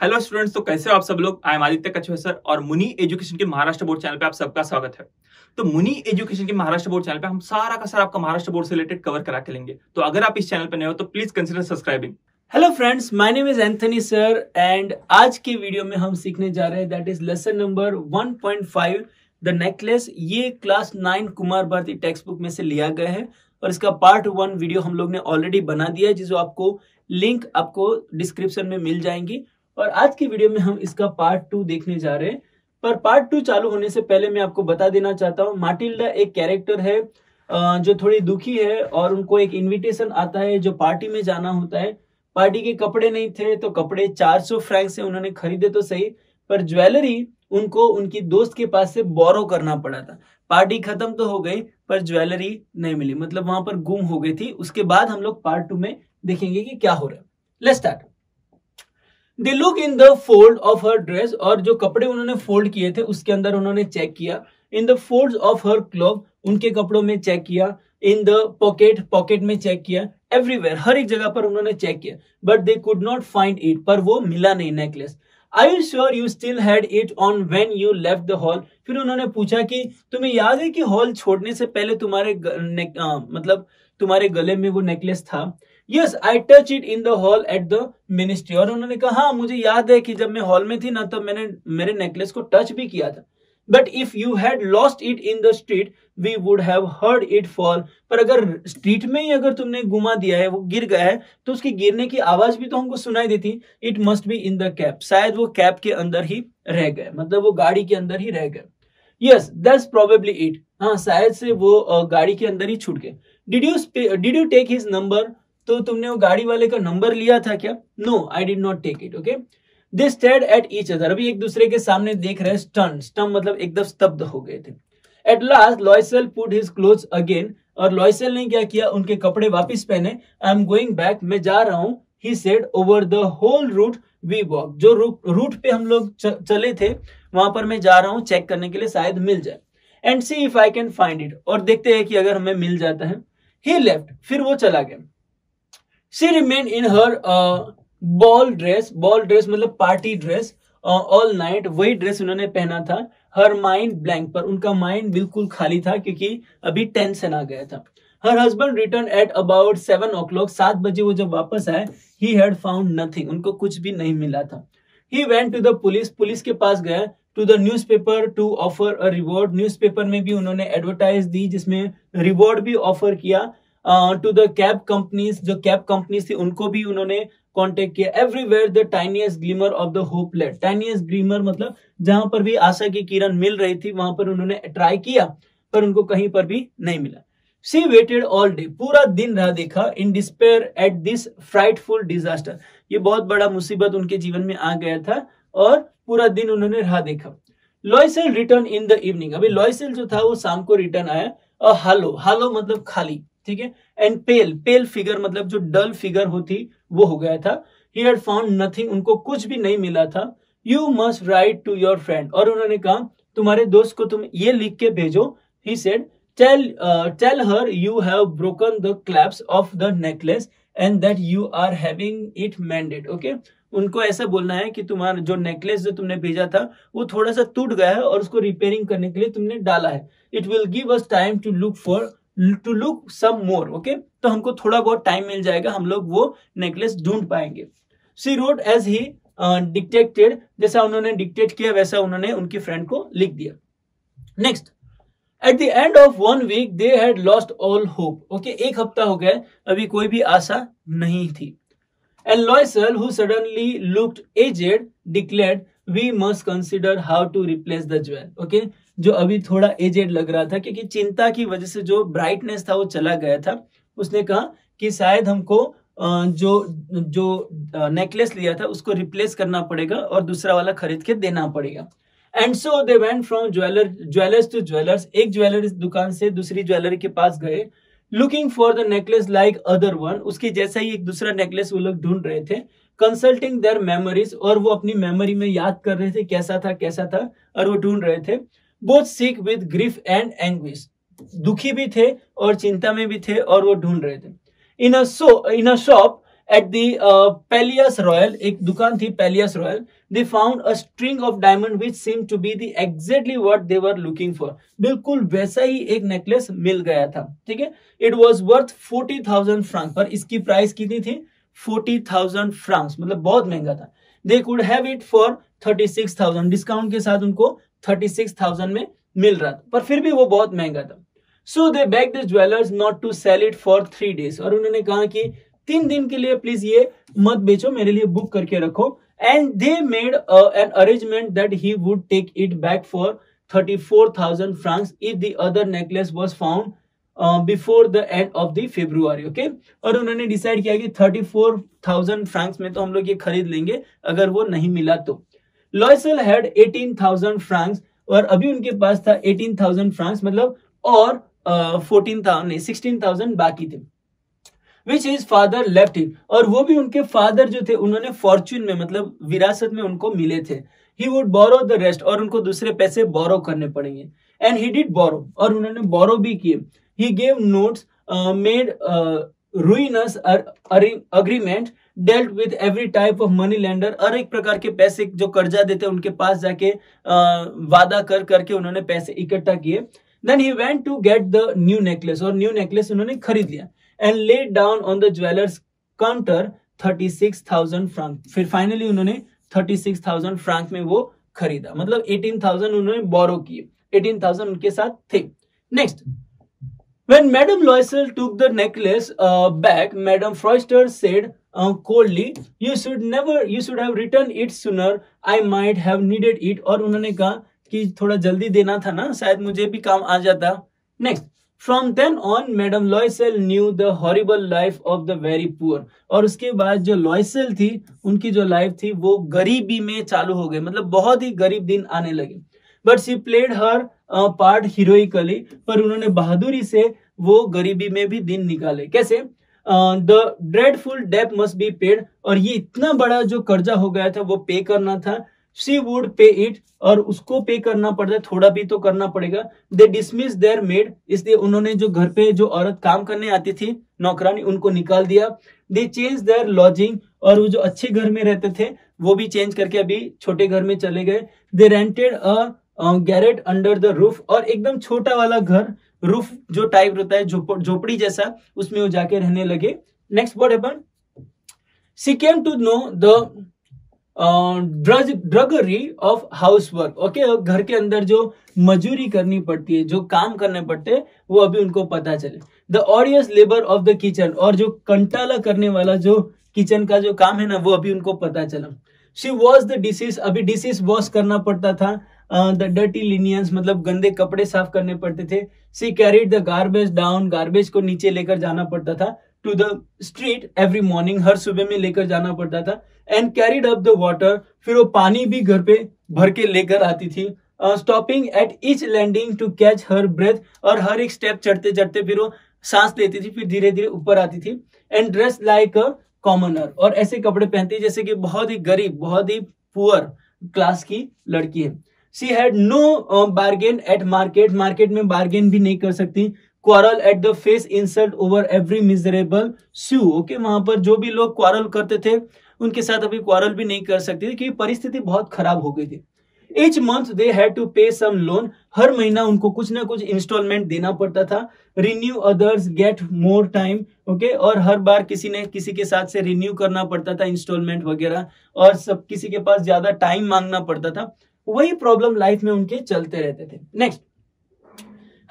Hello students तो कैसे हो आप सब लोग? आई एम आदित्य कछुआ सर और मुनि एजुकेशन के महाराष्ट्र बोर्ड चैनल पे आप सबका स्वागत है। तो मुनि एजुकेशन के महाराष्ट्र बोर्ड चैनल पे हम सारा का सारा आपका महाराष्ट्र बोर्ड से रिलेटेड कवर करा के लेंगे। तो अगर आप इस चैनल पे नए हो तो please consider subscribing hello friends my name is Anthony sir and आज के वीडियो में हम सीखने जा रहे हैं that is lesson number 1.5 the necklace ये class 9 Kumar Bharti text book में से लिया गया है और इसका पार्ट वन वीडियो हम लोग ने ऑलरेडी बना दिया है, जिसको आपको लिंक आपको डिस्क्रिप्शन में मिल जाएँगी। और आज की वीडियो में हम इसका पार्ट टू देखने जा रहे हैं। पर पार्ट टू चालू होने से पहले मैं आपको बता देना चाहता हूँ, माटिल्डा एक कैरेक्टर है जो थोड़ी दुखी है और उनको एक इनविटेशन आता है जो पार्टी में जाना होता है। पार्टी के कपड़े नहीं थे तो कपड़े 400 फ्रैंक से उन्होंने खरीदे तो सही, पर ज्वेलरी उनको उनकी दोस्त के पास से बोरो करना पड़ा था। पार्टी खत्म तो हो गई, पर ज्वेलरी नहीं मिली। मतलब वहाँ पर गुम हो गई थी। उसके बाद हम लोग पार्ट टू में देखेंगे कि क्या हो रहा है। Let's start they look in the fold of her dress और जो कपड़े उन्होंने फोल्ड किए थे उसके अंदर उन्होंने चेक किया। In the fold of her cloth उनके कपड़ों में चेक किया। इन द पॉकेट पॉकेट में चेक किया। एवरीवेयर हर एक जगह पर उन्होंने चेक किया। But they could not find it पर वो मिला नहीं necklace I you sure you still had it on when you left the hall फिर उन्होंने पूछा कि तुम्हें याद है कि हॉल छोड़ने से पहले तुम्हारे आ, मतलब तुम्हारे गले में वो नेकलेस था? Yes I touch it in the hall at the ministry और उन्होंने कहा हाँ मुझे याद है कि जब मैं हॉल में थी ना, तब मैंने, मेरे नेकलेस को टच भी किया था। But if you had lost it in the street we would have heard it fall पर अगर स्ट्रीट में ही अगर तुमने घुमा दिया है, वो गिर गया है तो उसकी गिरने की आवाज़ भी तो हमको सुनाई देती। It must be in the cab शायद वो कैब के अंदर ही रह गए। मतलब वो गाड़ी के अंदर ही रह गए। यस दैट्स प्रोबेबली इट हाँ शायद से वो गाड़ी के अंदर ही छूट गए। Did you did you take his number तो तुमने वो गाड़ी वाले का नंबर लिया था क्या? No I did not take it okay they stayed at each other अभी एक दूसरे के सामने देख रहे स्टन स्टम मतलब एकदम स्तब्ध हो गए थे। At last Loisel put his cloth again और लॉयसल ने क्या किया? उनके कपड़े वापस पहने। आई एम गोइंग बैक मैं जा रहा हूँ। He said over the whole route we walk जो रूट पे हम लोग चले थे, वहाँ पर मैं जा रहा हूँ चेक करने के लिए, शायद मिल जाए। And see if I can find it और देखते हैं कि अगर हमें मिल जाता है। ही लेफ़्ट फिर वो चला गया। She remain in her ball dress ball dress मतलब पार्टी ड्रेस ऑल नाइट वही ड्रेस उन्होंने पहना था। हर माइंड ब्लैंक पर, उनका माइंड बिल्कुल खाली था क्योंकि अभी टेंशन आ गया था। Her husband return at about seven o'clock सात बजे वो जब वापस आए ही हैड फाउंड नथिंग उनको कुछ भी नहीं मिला था। He went to the police police के पास गया to the newspaper to offer a reward newspaper में भी उन्होंने एडवर्टाइज दी, जिसमें रिवॉर्ड भी ऑफ़र किया। टू द कैब कंपनीज़ जो कैब कंपनीज़ थी, उनको भी उन्होंने कांटेक्ट किया। Everywhere the tiniest glimmer of the hope let tiniest glimmer मतलब जहाँ पर भी आशा की किरण मिल रही थी, वहाँ पर उन्होंने ट्राई किया, पर उनको कहीं पर भी नहीं मिला। सी वेटेड ऑल डे पूरा दिन रहा देखा in despair at this frightful disaster ये बहुत बड़ा मुसीबत उनके जीवन में आ गया था और पूरा दिन उन्होंने रहा देखा। Loisel return in the evening अभी लॉयसेल जो था, वो शाम को रिटर्न आया। और हालो हालो मतलब खाली। ठीक है? एंड पेल पेल फिगर मतलब जो डल फिगर होती, वो हो गया था। ही हैड फाउंड नथिंग उनको कुछ भी नहीं मिला था। You must write to your friend और उन्होंने कहा, तुम्हारे दोस्त को तुम ये लिख के भेजो। He said tell tell her you have broken the clasp of the necklace and that you are having it mended okay उनको ऐसा बोलना है कि तुम्हारा, जो नेकलेस जो तुमने भेजा था, वो थोड़ा सा टूट गया है और उसको रिपेयरिंग करने के लिए तुमने डाला है। It will give us time to look for to look some more okay तो हमको थोड़ा बहुत टाइम मिल जाएगा, हम लोग वो नेकलेस ढूंढ पाएँगे। She wrote as he dictated जैसा उन्होंने डिक्टेट किया, वैसा उन्होंने उनके फ्रेंड को लिख दिया। Next at the end of one week they had lost all hope okay एक हफ़्ता हो गया, अभी कोई भी आशा नहीं थी। And Loisel who suddenly looked aged declared we must consider how to replace the jewel okay जो अभी थोड़ा एजेड लग रहा था, क्योंकि चिंता की वजह से जो ब्राइटनेस था वो चला गया था। उसने कहा कि शायद हमको जो जो नेकलेस लिया था, उसको रिप्लेस करना पड़ेगा और दूसरा वाला खरीद के देना पड़ेगा। And so they went from jeweller jewellers to jewellers एक ज्वेलर दुकान से दूसरी ज्वेलरी के पास गए looking for the necklace like other one उसके जैसा ही एक दूसरा नेकलेस वो लोग ढूंढ रहे थे कंसल्टिंग देयर मेमोरीज और वो अपनी मेमोरी में याद कर रहे थे, कैसा था कैसा था, और वो ढूंढ रहे थे। Both sick with grief and anguish दुखी भी थे और चिंता में भी थे और वो ढूंढ रहे थे। In a in a shop at the Palais Royal एक दुकान थी Palais Royal they found a string of diamond which seem to be the exactly what they were looking for बिल्कुल वैसा ही एक नेकलेस मिल गया था, ठीक है? It was worth forty thousand franc पर इसकी प्राइस कितनी थी? फोर्टी थाउज़ेंड फ्रांक्स मतलब बहुत महँगा था। They could have it for thirty six thousand discount के साथ उनको थर्टी सिक्स थाउज़ेंड में मिल रहा था, पर फिर भी वो बहुत महँगा था। So they back the jewellers not to sell it for three days और उन्होंने कहा कि तीन दिन के लिए प्लीज़ ये मत बेचो, मेरे लिए बुक करके रखो। And they made an arrangement that he would take it back for thirty four thousand francs if the other necklace was found before the end of the February okay और उन्होंने decide किया कि thirty four thousand francs में तो हम लोग ये खरीद लेंगे, अगर वो नहीं मिला तो। Loisel had eighteen thousand francs और अभी उनके पास था एटीन थाउज़ेंड फ्रांक्स मतलब और फोर्टीन थाउज़ेंड सिक्सटीन थाउज़ेंड बाकी थे। Which is father left in और वो भी उनके फादर जो थे, उन्होंने फॉर्च्यून में मतलब विरासत में उनको मिले थे। He would borrow the rest और उनको दूसरे पैसे बोरो करने पड़ेंगे। एंड ही डिड बोरो और उन्होंने बोरो भी किए। He gave notes made ruinous agreement dealt with every type of money lender और एक प्रकार के पैसे जो कर्जा देते उनके पास जाके uh, वादा कर करके उन्होंने पैसे इकट्ठा किए। Then he went to get the new necklace और न्यू नेकलेस उन्होंने खरीद लिया। And laid down on the jeweller's counter thirty six thousand franc फिर फाइनली उन्होंने थर्टी सिक्स थाउज़ेंड फ्रांक में वो खरीदा। मतलब एटीन थाउज़ेंड उन्होंने बोरो किए। एटीन थाउज़ेंड उनके साथ थे। Next When Madame Loisel took the necklace uh, back, Madame Freuster said uh, coldly, "You should never, you should have returned it sooner. I might have needed it." और उन्होंने कहा कि थोड़ा जल्दी देना था ना शायद मुझे भी काम आ जाता next from then on madame Loisel knew the horrible life of the very poor और उसके बाद जो लॉयसेल थी उनकी जो लाइफ थी वो गरीबी में चालू हो गई मतलब बहुत ही गरीब दिन आने लगे but she played her part heroically पर उन्होंने बहादुरी से वो गरीबी में भी दिन निकाले। कैसे? The dreadful debt must be paid और ये इतना बड़ा जो कर्जा हो गया था, वो पे करना था। शी वुड पे इट और उसको पे करना पड़ता है, थोड़ा भी तो करना पड़ेगा। दे डिसमिस देयर मेड इसलिए उन्होंने जो घर पे जो औरत काम करने आती थी, नौकरानी, उनको निकाल दिया। दे चेंज देयर लॉजिंग और वो जो अच्छे घर में रहते थे, वो भी चेंज करके अभी छोटे घर में चले गए। They rented a garret under the roof और एकदम छोटा वाला घर रूफ जो टाइप रहता है झोपड़ी जैसा, उसमें वो जाके रहने लगे। Next word happen she came to know the drudgery of house work okay घर के अंदर जो मजूरी करनी पड़ती है, जो काम करने पड़ते हैं, वो अभी उनको पता चले। The odious labour of the kitchen और जो कंटाला करने वाला जो किचन का जो काम है ना, वो अभी उनको पता चला। शी वॉज़ द डिसीज अभी डिसीज वॉश करना पड़ता था। द डर्टी लिनियंस मतलब गंदे कपड़े साफ़ करने पड़ते थे। She carried the garbage down garbage को नीचे लेकर जाना पड़ता था। To the street every morning हर सुबह में लेकर जाना पड़ता था। And carried up the water फिर वो पानी भी घर पे भर के लेकर आती थी। Stopping at each landing to catch her breath और हर एक स्टेप चढ़ते चढ़ते फिर वो सांस लेती थी, फिर धीरे धीरे ऊपर आती थी। And dress like a commoner और ऐसे कपड़े पहनती जैसे कि बहुत ही गरीब, बहुत ही पुअर क्लास की लड़की है। She had no bargain at market market में बार्गेन भी नहीं कर सकती। Quarrel at the face insult over every miserable sou okay वहाँ पर जो भी लोग क्वारल करते थे, उनके साथ अभी क्वारल भी नहीं कर सकती। थी क्योंकि परिस्थिति बहुत खराब हो गई थी। Each month they had to pay some loan हर महीना उनको कुछ ना कुछ इंस्टॉलमेंट देना पड़ता था। Renew others get more time okay और हर बार किसी ने किसी के साथ से रिन्यू करना पड़ता था इंस्टॉलमेंट वगैरह। और सब किसी के पास ज़्यादा टाइम मांगना पड़ता था। वही प्रॉब्लम लाइफ में उनके चलते रहते थे। Next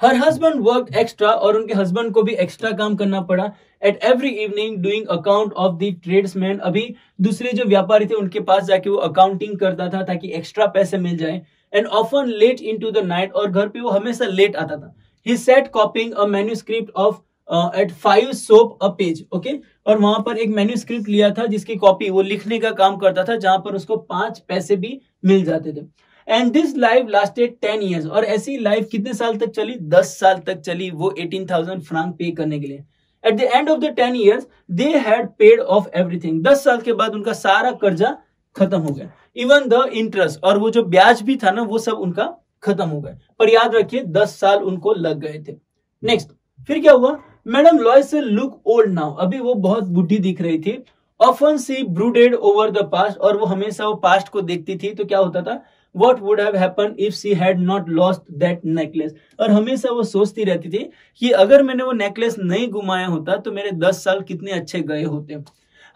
her husband work extra और उनके हस्बैंड को भी एक्स्ट्रा काम करना पड़ा। At every evening doing account of the tradesman अभी दूसरे जो व्यापारी थे उनके पास जाके वो अकाउंटिंग करता था ताकि एक्स्ट्रा पैसे मिल जाए। And often late into the night और घर पे वो हमेशा लेट आता था। He sat copying a manuscript of at five sou a page okay और वहाँ पर एक मैन्यूस्क्रिप्ट लिया था जिसकी कॉपी वो लिखने का काम करता था, जहाँ पर उसको पाँच पैसे भी मिल जाते थे। And this life lasted ten years और ऐसी लाइफ कितने साल तक चली? दस साल तक चली वो एटीन थाउज़ेंड फ्रांक पे करने के लिए। At the end of the ten years they had paid off everything दस साल के बाद उनका सारा कर्जा खत्म हो गया। इवन द इंटरेस्ट और वो जो ब्याज भी था ना, वो सब उनका खत्म हो गया। पर याद रखिए, दस साल उनको लग गए थे। नेक्स्ट फिर क्या हुआ? मैडम लॉय से लुक ओल्ड नाउ अभी वो बहुत बुढ़ी दिख रही थी। Often she brooded over the past और वो हमेशा वो पास्ट को देखती थी। तो क्या होता था? What would have happen if she had not lost that necklace और हमेशा वो सोचती रहती थी कि अगर मैंने वो नेकलेस नहीं घुमाया होता तो मेरे दस साल कितने अच्छे गए होते।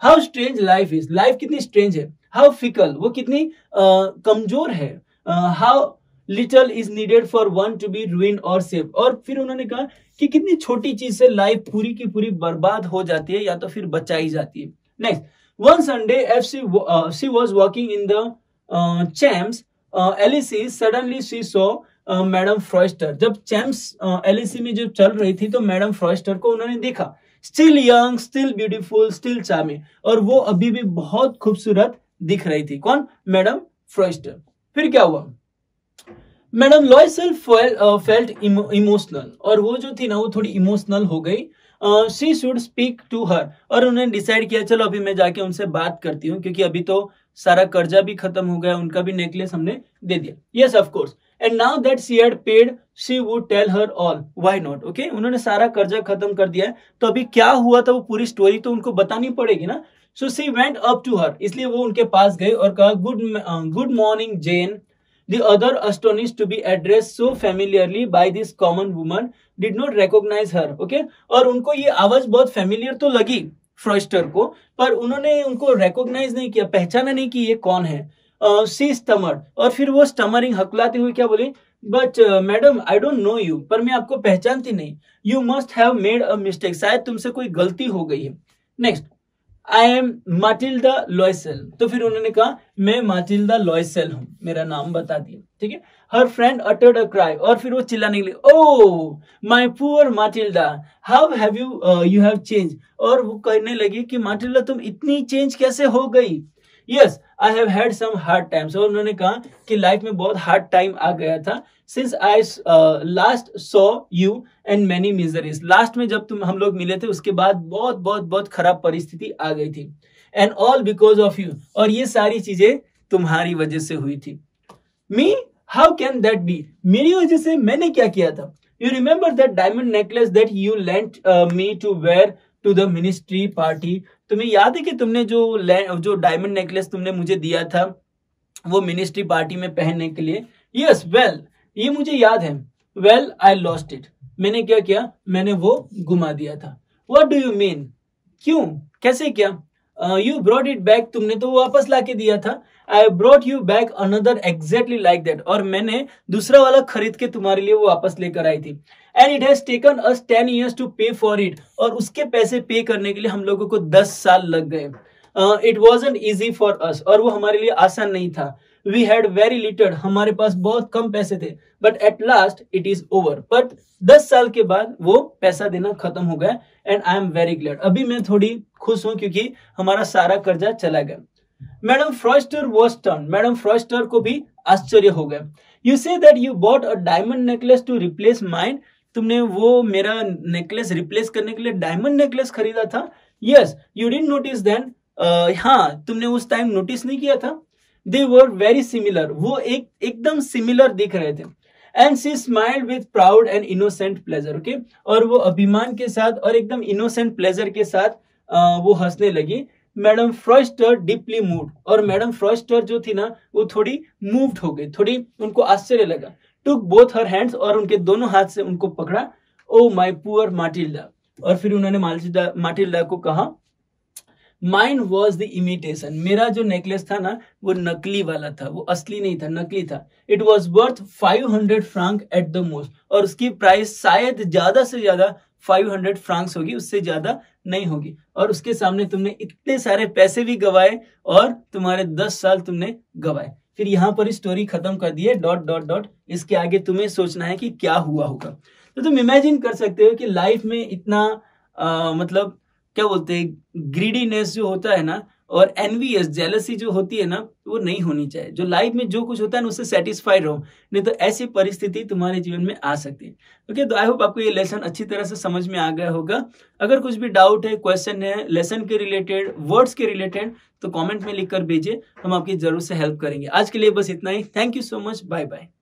How strange life is life कितनी स्ट्रेंज है। हाउ फिकल वो कितनी uh, कमज़ोर है। How little is needed for one to be ruin और सेव और फिर उन्होंने कहा कि कितनी छोटी चीज़ से लाइफ पूरी की पूरी बर्बाद हो जाती है या तो फिर बचाई जाती है। Next one Sunday if she she was walking in the Champs Elysees suddenly she saw madame Forestier जब चैम्स एलिसी में जब चल रही थी तो मैडम फ्रॉस्टर को उन्होंने देखा। Still young still beautiful still charming और वो अभी भी बहुत खूबसूरत दिख रही थी। कौन? मैडम फ्रॉस्टर फिर क्या हुआ? मैडम लॉयसल फेल्ट इमोशनल और वो जो थी ना, वो थोड़ी इमोशनल हो गई। She should speak to her और उन्होंने डिसाइड किया, चलो, अभी मैं जाके उनसे बात करती हूँ, क्योंकि अभी तो सारा कर्जा भी खत्म हो गया, उनका भी नेकलेस हमने दे दिया। Yes of course and now that she had paid she would tell her all why not okay उन्होंने सारा कर्जा खत्म कर दिया है। तो अभी क्या हुआ था वो पूरी स्टोरी तो उनको बतानी पड़ेगी ना? So she went up to her इसलिए वो उनके पास गए और कहा good good morning Jeanne The other astonished to be addressed so familiarly by this common woman did not recognize her. Okay? और उनको ये आवाज़ बहुत फेमिलियर तो लगी फ्रॉस्टर को पर उन्होंने उनको रिकॉग्नाइज नहीं किया पहचाना नहीं कि ये कौन है सी uh, स्टमर और फिर वो स्टमरिंग हकलाते हुए क्या बोले but madam I don't know you पर मैं आपको पहचानती नहीं you must have made a mistake शायद तुमसे कोई गलती हो गई है next I am Mathilde Loisel तो फिर उन्होंने कहा, मैं माटिल्डा लॉयसेल हूँ। मेरा नाम बता दिया। ठीक है? Her friend uttered a cry और फिर वो चिल्लाने के लिए ओ my poor Mathilde how have you you have change और वो कहने लगी कि माटिल्डा तुम इतनी चेंज कैसे हो गई? Yes I have had some hard times और उन्होंने कहा कि लाइफ में बहुत हार्ड टाइम आ गया था। Since I last saw you and many miseries last में जब तुम, हम लोग मिले थे, उसके बाद बहुत बहुत बहुत खराब परिस्थिति आ गई थी। And all because of you और ये सारी चीज़ें तुम्हारी वजह से हुई थी। Me how can that be मेरी वजह से मैंने क्या किया था? You remember that diamond necklace that you lent me to wear to the ministry party तुम्हें याद है कि तुमने जो जो डायमंड नेकलेस तुमने मुझे दिया था, वो मिनिस्ट्री पार्टी में पहनने के लिए? यस वेल ये मुझे याद है। वेल आई लॉस्ट इट मैंने क्या किया? मैंने वो घुमा दिया था। वट डू यू मीन क्यों? कैसे क्या? यू ब्रॉड इट बैक तुमने तो वापस लाके दिया था। I brought you back another exactly like that और मैंने दूसरा वाला खरीद के तुम्हारे लिए वो वापस लेकर आई थी। And it has taken us ten years to pay for it और उसके पैसे पे करने के लिए हम लोगों को दस साल लग गए। It was an easy for us और वो हमारे लिए आसान नहीं था। वी हैड वेरी लिटल हमारे पास बहुत कम पैसे थे but at last it is over but दस साल के बाद वो पैसा देना खत्म हो गया and I am very glad अभी मैं थोड़ी खुश हूँ क्योंकि हमारा सारा कर्जा चला गया। Madame Forestier was turn madame Forestier को भी आश्चर्य हो गया। You say that you bought a diamond necklace to replace mine तुमने वो मेरा नेकलेस रिप्लेस करने के लिए डायमंड नेकलेस खरीदा था? Yes you didn't notice then हाँ तुमने उस टाइम नोटिस नहीं किया था? They were very similar. वो एक एकदम सिमिलर दिख रहे थे। And she smiled with proud and innocent pleasure okay और वो अभिमान के साथ और एकदम इनोसेंट प्लेजर के साथ आ, वो हंसने लगी। मैडम फ्रॉस्टर डीपली मूड और मैडम फ्रॉस्टर जो थी ना वो थोड़ी मूव्ड हो गई थोड़ी उनको आश्चर्य लगा। टुक बोथ हर हैंड्स और उनके दोनों हाथ से उनको पकड़ा। ओ माई पुअर माटिल्डा और फिर उन्होंने माटिल्डा को कहा माइंड वॉज़ द इमिटेशन मेरा जो नेकलेस था ना वो नकली वाला था वो असली नहीं था नकली था। It was worth five hundred franc at the most और उसकी प्राइस शायद ज़्यादा से ज़्यादा फाइव हंड्रेड फ्रांक्स होगी उससे ज़्यादा नहीं होगी। और उसके सामने तुमने इतने सारे पैसे भी गवाए और तुम्हारे दस साल तुमने गवाए। फिर यहाँ पर स्टोरी खत्म कर दी है डॉट डॉट डॉट इसके आगे तुम्हें सोचना है कि क्या हुआ होगा। तो तुम इमेजिन कर सकते हो कि लाइफ में इतना आ, मतलब क्या बोलते हैं ग्रीडीनेस जो होता है ना, और एनवीएस जेलसी जो होती है ना, वो नहीं होनी चाहिए। जो लाइफ में जो कुछ होता है ना, उससे सेटिस्फाइड रहो। नहीं तो ऐसी परिस्थिति तुम्हारे जीवन में आ सकती है। ओके तो आई होप आपको ये लेसन अच्छी तरह से समझ में आ गया होगा। अगर कुछ भी डाउट है क्वेश्चन है लेसन के रिलेटेड वर्ड्स के रिलेटेड तो कॉमेंट में लिख कर भेजिए। हम आपकी ज़रूर से हेल्प करेंगे। आज के लिए बस इतना ही। Thank you so much bye bye